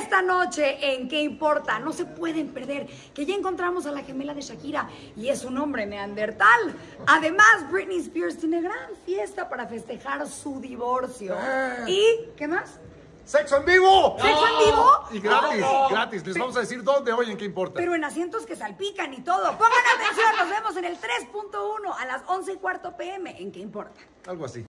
Esta noche, ¿en qué importa? No se pueden perder, que ya encontramos a la gemela de Shakira y es un hombre neandertal. Además, Britney Spears tiene gran fiesta para festejar su divorcio. Ah. ¿Y qué más? ¡Sexo en vivo! ¿Sexo en vivo? Y gratis, gratis. Les vamos a decir dónde hoy en qué importa. Pero en asientos que salpican y todo. Pongan atención, nos vemos en el 3.1 a las 11 y cuarto pm. ¿En qué importa? Algo así.